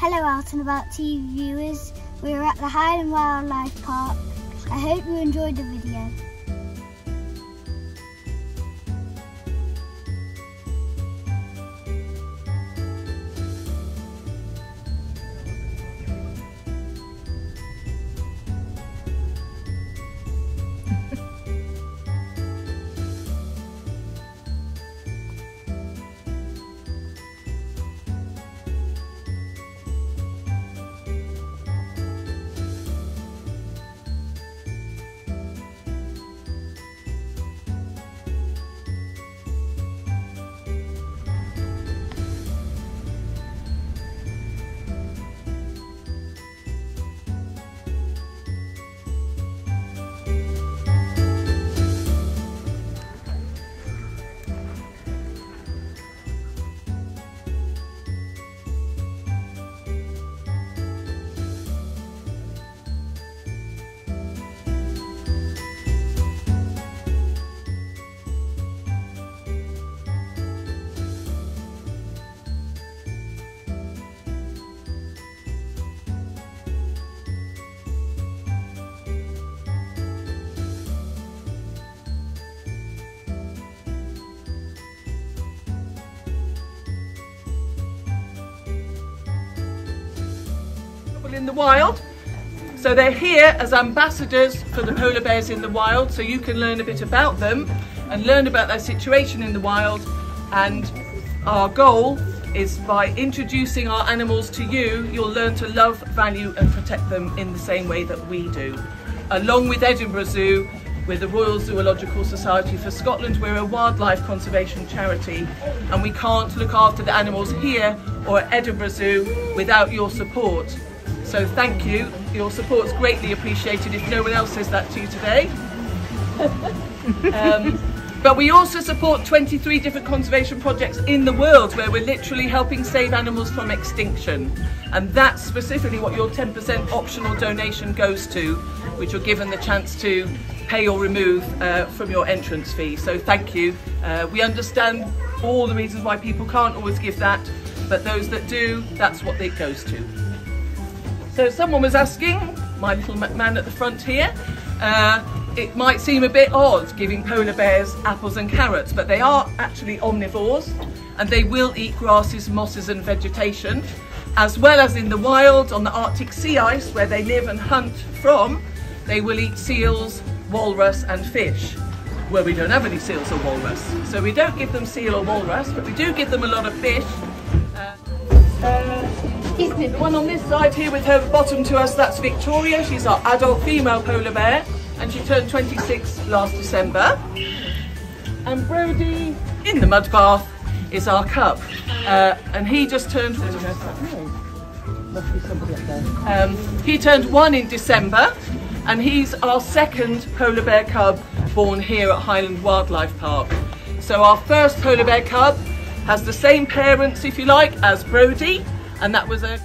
Hello Out and About TV viewers, we're at the Highland Wildlife Park. I hope you enjoyed the video. In the wild. So they're here as ambassadors for the polar bears in the wild, so you can learn a bit about them and learn about their situation in the wild. And our goal is by introducing our animals to you, you'll learn to love, value and protect them in the same way that we do. Along with Edinburgh Zoo, we're the Royal Zoological Society for Scotland. We're a wildlife conservation charity and we can't look after the animals here or at Edinburgh Zoo without your support. So thank you. Your support's greatly appreciated if no one else says that to you today. um, but we also support 23 different conservation projects in the world where we're literally helping save animals from extinction. And that's specifically what your 10% optional donation goes to, which you're given the chance to pay or remove uh, from your entrance fee. So thank you. Uh, we understand all the reasons why people can't always give that, but those that do, that's what it goes to. So someone was asking, my little man at the front here, uh, it might seem a bit odd giving polar bears apples and carrots, but they are actually omnivores and they will eat grasses, mosses and vegetation, as well as in the wild on the Arctic sea ice where they live and hunt from, they will eat seals, walrus and fish. Well, we don't have any seals or walrus, so we don't give them seal or walrus, but we do give them a lot of fish. Uh, the one on this side here with her bottom to us, that's Victoria. She's our adult female polar bear and she turned 26 last December. And Brody in the mud bath is our cub. Uh, and he just turned. Um, he turned one in December and he's our second polar bear cub born here at Highland Wildlife Park. So our first polar bear cub has the same parents, if you like, as Brody, and that was a